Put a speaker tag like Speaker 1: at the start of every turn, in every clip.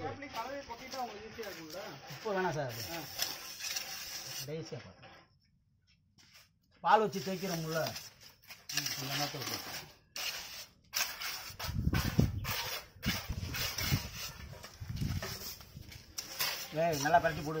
Speaker 1: ஈஸியாக
Speaker 2: உப்பு வேணாம் சார் அது கடைசியாக பார்த்தேன் பால் வச்சு தேய்க்கிறோம்ல. அந்த நேரத்தில் ஏய் நல்லா பரட்டி போடு.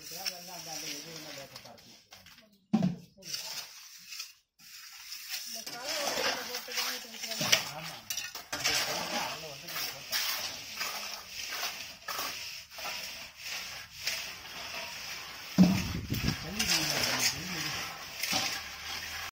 Speaker 3: डाले